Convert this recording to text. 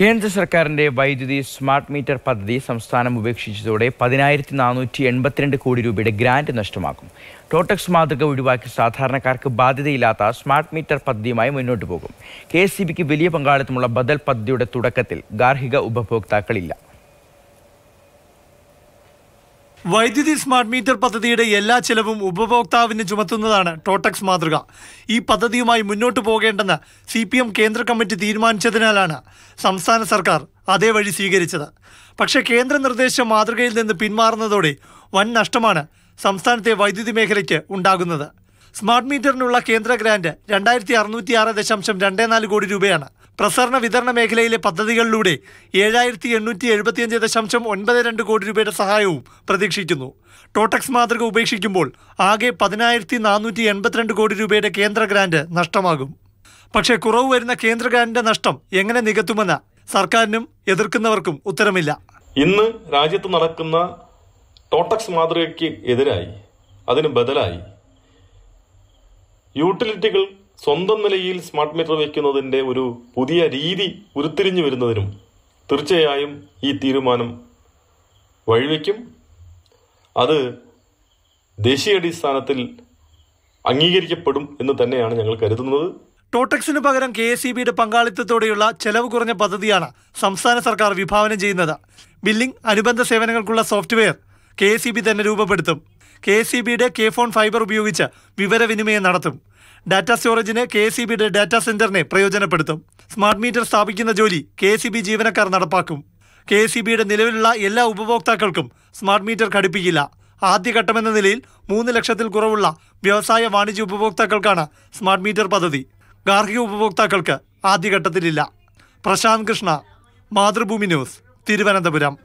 കേന്ദ്ര സർക്കാരിന്റെ വൈദ്യുതി സ്മാർട്ട് മീറ്റർ പദ്ധതി സംസ്ഥാനം ഉപേക്ഷിച്ചതോടെ പതിനായിരത്തി നാനൂറ്റി എൺപത്തിരണ്ട് കോടി രൂപയുടെ ഗ്രാന്റ് നഷ്ടമാക്കും. ടോട്ടക്സ് മാതൃക ഒഴിവാക്കി സാധാരണക്കാർക്ക് ബാധ്യതയില്ലാത്ത സ്മാർട്ട് മീറ്റർ പദ്ധതിയുമായി മുന്നോട്ടു പോകും. കെ വലിയ പങ്കാളിത്തമുള്ള ബദൽ പദ്ധതിയുടെ തുടക്കത്തിൽ ഗാർഹിക ഉപഭോക്താക്കളില്ല. വൈദ്യുതി സ്മാർട്ട് മീറ്റർ പദ്ധതിയുടെ എല്ലാ ചെലവും ഉപഭോക്താവിന് ചുമത്തുന്നതാണ് ടോട്ടക്സ് മാതൃക. ഈ പദ്ധതിയുമായി മുന്നോട്ട് പോകേണ്ടെന്ന് സി പി എം കേന്ദ്ര കമ്മിറ്റി തീരുമാനിച്ചതിനാലാണ് സംസ്ഥാന സർക്കാർ അതേ വഴി സ്വീകരിച്ചത്. പക്ഷേ കേന്ദ്ര നിർദ്ദേശ മാതൃകയിൽ നിന്ന് പിന്മാറുന്നതോടെ വൻ നഷ്ടമാണ് സംസ്ഥാനത്തെ വൈദ്യുതി മേഖലയ്ക്ക് ഉണ്ടാകുന്നത്. സ്മാർട്ട് മീറ്ററിനുള്ള കേന്ദ്ര ഗ്രാന്റ് രണ്ടായിരത്തി അറുന്നൂറ്റി ആറ് ദശാംശം രണ്ട് നാല് കോടി രൂപയാണ്. പ്രസരണ വിതരണ മേഖലയിലെ പദ്ധതികളിലൂടെ ഏഴായിരത്തി എണ്ണൂറ്റി എഴുപത്തിയഞ്ച് ദശാംശം ഒൻപത് രണ്ട് കോടി രൂപയുടെ സഹായവും പ്രതീക്ഷിക്കുന്നു. ടോട്ടക്സ് മാതൃക ഉപേക്ഷിക്കുമ്പോൾ ആകെ പതിനായിരത്തി നാനൂറ്റി എൺപത്തിരണ്ട് കോടി രൂപയുടെ കേന്ദ്ര ഗ്രാന്റ് നഷ്ടമാകും. പക്ഷേ കുറവ് വരുന്ന കേന്ദ്ര ഗ്രാന്റിന്റെ നഷ്ടം എങ്ങനെ നികത്തുമെന്ന് സർക്കാരിനും എതിർക്കുന്നവർക്കും ഉത്തരമില്ല. ഇന്ന് രാജ്യത്ത് നടക്കുന്ന ടോട്ടക്സ് മാതൃകയ്ക്ക് എതിരായി അതിന് ബദലായി യൂട്ടിലിറ്റികൾ സ്വന്തം നിലയിൽ സ്മാർട്ട് മീറ്റർ വയ്ക്കുന്നതിന്റെ ഒരു പുതിയ രീതി ഉരുത്തിരിഞ്ഞു വരുന്നതിനും തീർച്ചയായും ഈ തീരുമാനം വഴിവെക്കും. അത് ദേശീയാടിസ്ഥാനത്തിൽ അംഗീകരിക്കപ്പെടും എന്ന് തന്നെയാണ് ഞങ്ങൾ കരുതുന്നത്. ടോട്ടക്സിന് പകരം കെ എസ് ഇ ബിയുടെ പങ്കാളിത്തത്തോടെയുള്ള ചെലവ് കുറഞ്ഞ പദ്ധതിയാണ് സംസ്ഥാന സർക്കാർ വിഭാവനം ചെയ്യുന്നത്. ബില്ലിംഗ് അനുബന്ധ സേവനങ്ങൾക്കുള്ള സോഫ്റ്റ്വെയർ കെ സി ബി തന്നെ രൂപപ്പെടുത്തും. കെ സി ബിയുടെ കെ ഫോൺ ഫൈബർ ഉപയോഗിച്ച് വിവരവിനിമയം നടത്തും. ഡാറ്റ സ്റ്റോറേജിന് കെ സി ബിയുടെ ഡാറ്റാ സെന്ററിനെ പ്രയോജനപ്പെടുത്തും. സ്മാർട്ട് മീറ്റർ സ്ഥാപിക്കുന്ന ജോലി കെ സി ബി ജീവനക്കാർ നടപ്പാക്കും. കെ സി ബിയുടെ നിലവിലുള്ള എല്ലാ ഉപഭോക്താക്കൾക്കും സ്മാർട്ട് മീറ്റർ ഘടിപ്പിക്കില്ല. ആദ്യഘട്ടമെന്ന നിലയിൽ മൂന്ന് ലക്ഷത്തിൽ കുറവുള്ള വ്യവസായ വാണിജ്യ ഉപഭോക്താക്കൾക്കാണ് സ്മാർട്ട് മീറ്റർ പദ്ധതി. ഗാർഹിക ഉപഭോക്താക്കൾക്ക് ആദ്യഘട്ടത്തിലില്ല. പ്രശാന്ത് കൃഷ്ണ മാതൃഭൂമി ന്യൂസ് തിരുവനന്തപുരം.